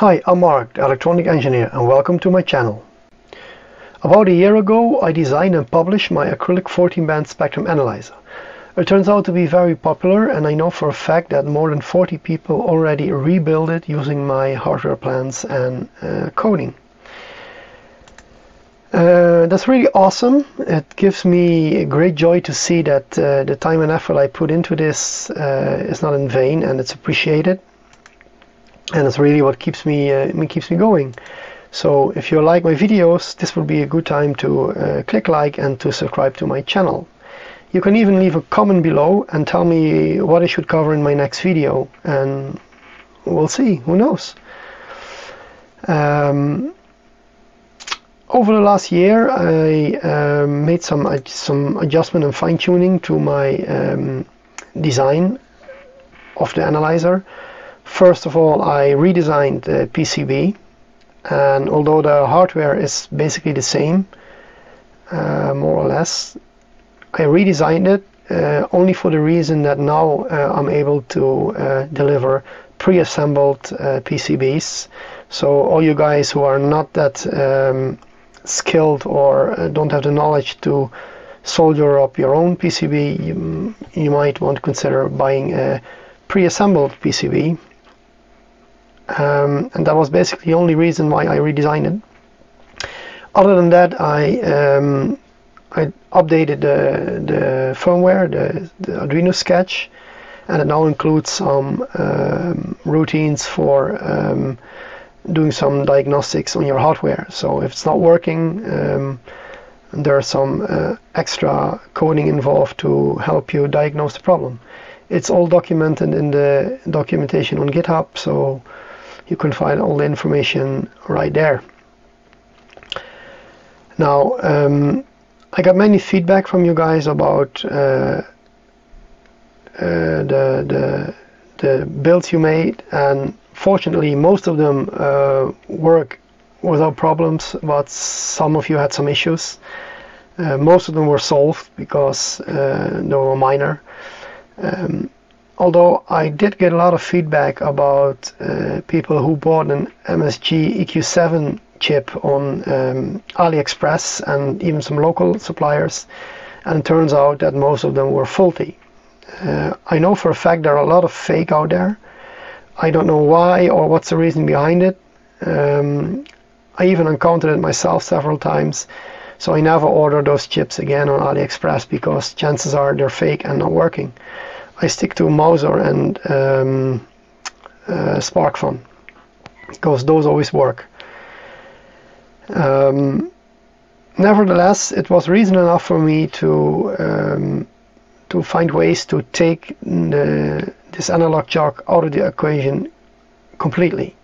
Hi, I'm Mark, electronic engineer, and welcome to my channel. About a year ago, I designed and published my acrylic 14-band spectrum analyzer. It turns out to be very popular, and I know for a fact that more than 40 people already rebuild it using my hardware plans and uh, coding. Uh, that's really awesome. It gives me great joy to see that uh, the time and effort I put into this uh, is not in vain and it's appreciated. And it's really what keeps me uh, keeps me going. So if you like my videos, this would be a good time to uh, click like and to subscribe to my channel. You can even leave a comment below and tell me what I should cover in my next video and we'll see, who knows. Um, over the last year, I um, made some uh, some adjustment and fine tuning to my um, design of the analyzer. First of all, I redesigned the PCB, and although the hardware is basically the same, uh, more or less, I redesigned it uh, only for the reason that now uh, I'm able to uh, deliver pre-assembled uh, PCBs. So all you guys who are not that um, skilled or uh, don't have the knowledge to solder up your own PCB, you, you might want to consider buying a pre-assembled PCB. Um, and that was basically the only reason why I redesigned it. Other than that, I um, I updated the, the firmware, the, the Arduino sketch, and it now includes some um, routines for um, doing some diagnostics on your hardware. So if it's not working, um, there are some uh, extra coding involved to help you diagnose the problem. It's all documented in the documentation on GitHub, so you can find all the information right there. Now, um, I got many feedback from you guys about uh, uh, the, the the builds you made, and fortunately most of them uh, work without problems but some of you had some issues uh, most of them were solved because uh, they were minor um, although I did get a lot of feedback about uh, people who bought an MSGEQ7 chip on um, AliExpress and even some local suppliers and it turns out that most of them were faulty uh, I know for a fact there are a lot of fake out there I don't know why or what's the reason behind it. Um, I even encountered it myself several times. So I never order those chips again on AliExpress because chances are they're fake and not working. I stick to Mouser and um, uh, SparkFun because those always work. Um, nevertheless, it was reason enough for me to um, to find ways to take the, this analog jog out of the equation completely.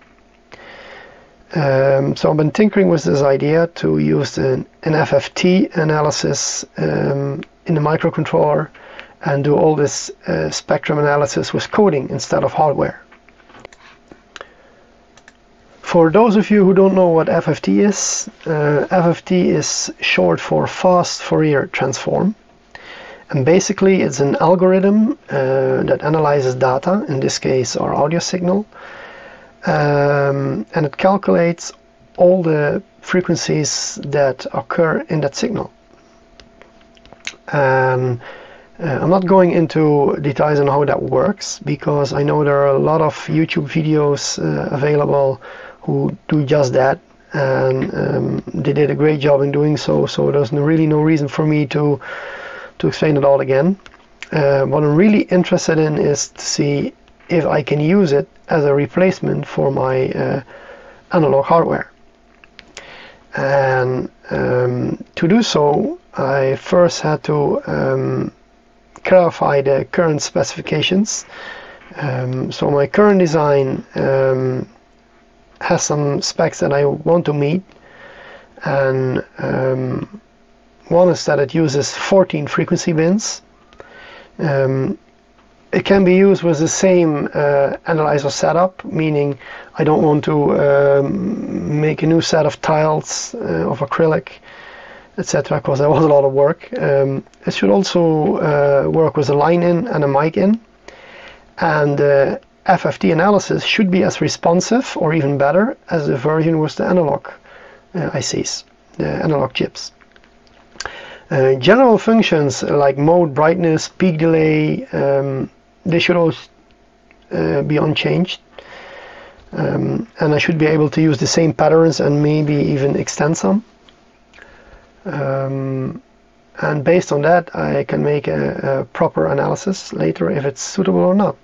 Um, so I've been tinkering with this idea to use an, an FFT analysis um, in the microcontroller and do all this uh, spectrum analysis with coding instead of hardware. For those of you who don't know what FFT is, uh, FFT is short for Fast Fourier Transform. And basically it's an algorithm uh, that analyzes data, in this case our audio signal, um, and it calculates all the frequencies that occur in that signal. Um, uh, I'm not going into details on how that works because I know there are a lot of YouTube videos uh, available who do just that and um, they did a great job in doing so so there's no, really no reason for me to to explain it all again. Uh, what I'm really interested in is to see if I can use it as a replacement for my uh, analog hardware. And um, to do so, I first had to um, clarify the current specifications. Um, so my current design um, has some specs that I want to meet and um, one is that it uses 14 frequency bins. Um, it can be used with the same uh, analyzer setup, meaning I don't want to um, make a new set of tiles uh, of acrylic, etc. because that was a lot of work. Um, it should also uh, work with a line in and a mic in. And uh, FFT analysis should be as responsive or even better as the version with the analog uh, ICs, the analog chips. Uh, general functions like mode, brightness, peak delay, um, they should all uh, be unchanged. Um, and I should be able to use the same patterns and maybe even extend some. Um, and based on that I can make a, a, proper analysis later if it's suitable or not.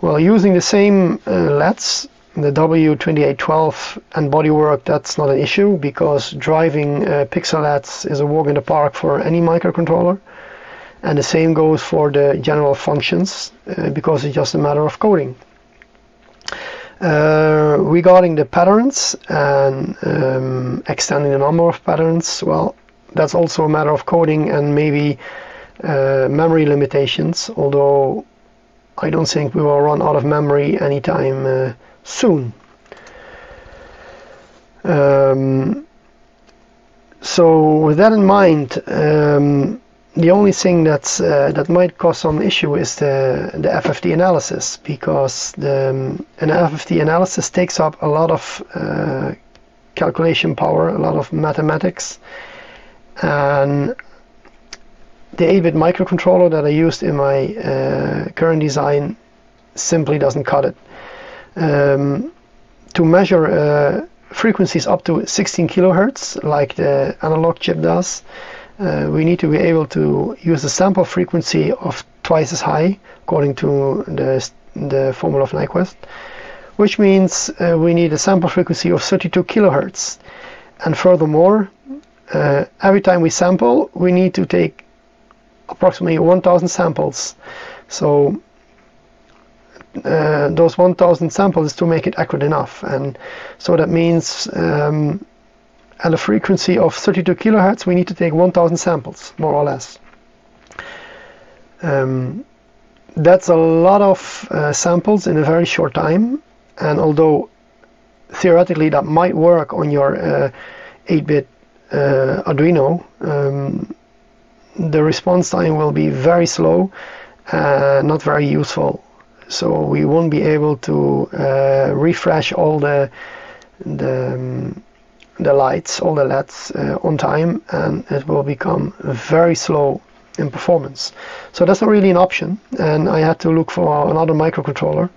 Well, using the same uh, LEDs, the W2812 and bodywork, that's not an issue because driving uh, pixel LEDs is a walk in the park for any microcontroller. And the same goes for the general functions uh, because it's just a matter of coding. Uh, regarding the patterns and um, extending the number of patterns, well, that's also a matter of coding and maybe uh, memory limitations, although I don't think we will run out of memory anytime uh, soon. Um, so with that in mind, um, the only thing that's uh, that might cause some issue is the the FFT analysis because the um, an FFT analysis takes up a lot of uh, calculation power, a lot of mathematics, and the 8-bit microcontroller that I used in my uh, current design simply doesn't cut it. Um, to measure uh, frequencies up to 16 kilohertz, like the analog chip does, uh, we need to be able to use a sample frequency of twice as high, according to the, the formula of Nyquist, which means uh, we need a sample frequency of 32 kilohertz. And furthermore, uh, every time we sample, we need to take approximately 1000 samples. So uh, those 1000 samples to make it accurate enough. And so that means um, at a frequency of 32 kilohertz, we need to take 1000 samples, more or less. Um, that's a lot of uh, samples in a very short time. And although theoretically that might work on your 8-bit uh, uh, Arduino, um, the response time will be very slow, uh, not very useful. So we won't be able to uh, refresh all the the, um, the lights, all the LEDs uh, on time, and it will become very slow in performance. So that's not really an option, and I had to look for another microcontroller.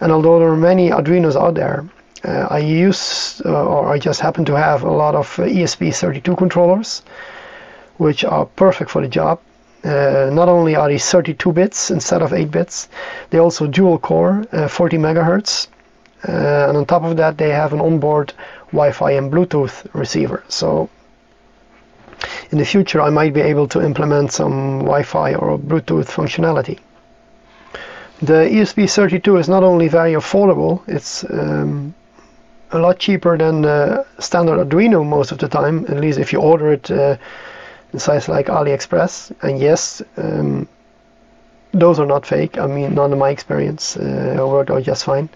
And although there are many Arduinos out there, uh, I use uh, or I just happen to have a lot of uh, ESP32 controllers which are perfect for the job. Uh, not only are these 32 bits instead of 8 bits, they also dual core, uh, 40 megahertz, uh, and on top of that they have an onboard Wi-Fi and Bluetooth receiver. So in the future I might be able to implement some Wi-Fi or Bluetooth functionality. The ESP32 is not only very affordable, it's um, a lot cheaper than standard Arduino most of the time, at least if you order it uh, in sites like AliExpress. And yes, um, those are not fake. I mean, not in my experience, uh, worked out just fine.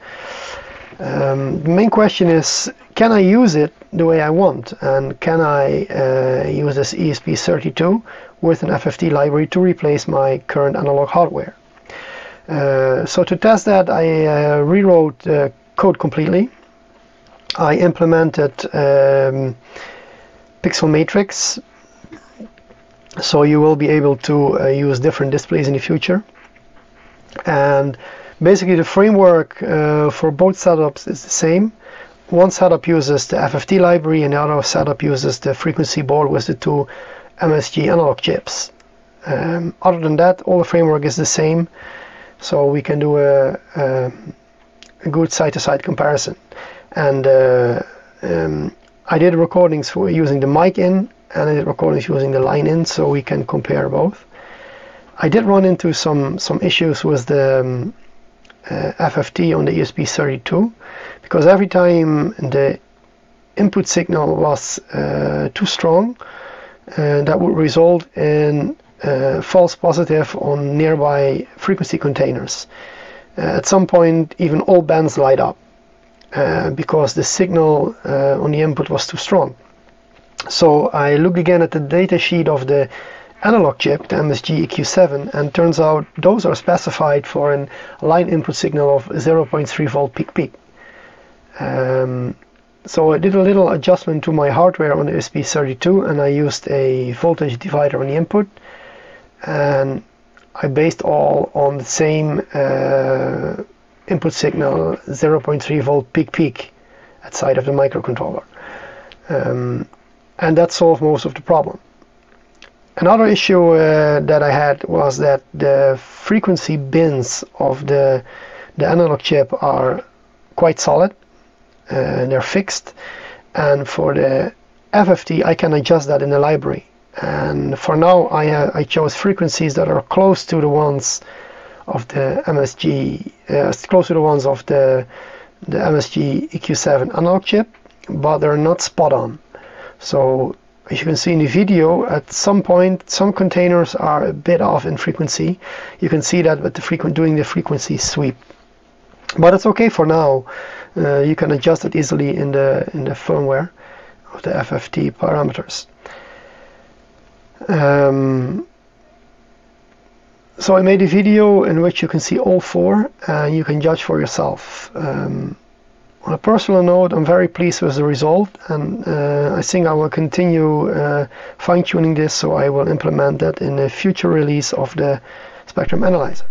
Um, the main question is, can I use it the way I want? And can I uh, use this ESP32 with an FFT library to replace my current analog hardware? Uh, so to test that, I uh, rewrote the code completely I implemented um, Pixel Matrix so you will be able to uh, use different displays in the future and basically the framework uh, for both setups is the same. One setup uses the FFT library and the other setup uses the frequency board with the two MSG analog chips. Um, other than that all the framework is the same. So we can do a, a, a good side-to-side -side comparison. And uh, um, I did recordings for using the mic in and I did recordings using the line in so we can compare both. I did run into some some issues with the um, FFT on the ESP32 because every time the input signal was uh, too strong uh, that would result in uh, false positive on nearby frequency containers. Uh, at some point even all bands light up uh, because the signal uh, on the input was too strong. So I looked again at the data sheet of the analog chip, the MSGEQ7, and turns out those are specified for a line input signal of 0.3 volt peak peak. Um, so I did a little adjustment to my hardware on the ESP32 and I used a voltage divider on the input and I based all on the same uh, input signal 0.3 volt peak peak at side of the microcontroller um, and that solved most of the problem. Another issue uh, that I had was that the frequency bins of the, the analog chip are quite solid uh, they're fixed. And for the FFT I can adjust that in the library. And for now I, uh, I chose frequencies that are close to the ones of the MSG uh, close to the ones of the the MSGEQ7 analog chip but they're not spot on. So as you can see in the video at some point some containers are a bit off in frequency. You can see that with the frequent doing the frequency sweep. But it's okay for now. Uh, you can adjust it easily in the in the firmware of the FFT parameters. Um, so I made a video in which you can see all four and you can judge for yourself. Um, on a personal note I'm very pleased with the result and uh, I think I will continue uh, fine-tuning this so I will implement that in a future release of the spectrum analyzer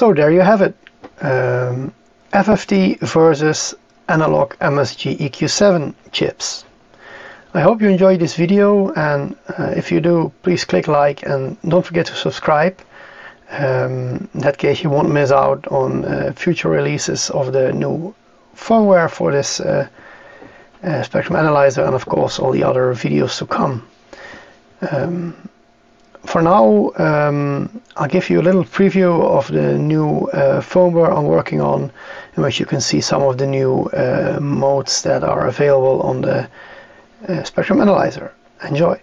So there you have it. Um, FFT versus analog MSGEQ7 chips. I hope you enjoyed this video and uh, if you do please click like and don't forget to subscribe. Um, in that case you won't miss out on uh, future releases of the new firmware for this uh, uh spectrum analyzer and of course all the other videos to come. Um, for now, um, I'll give you a little preview of the new uh, firmware I'm working on, in which you can see some of the new uh, modes that are available on the uh, Spectrum Analyzer. Enjoy!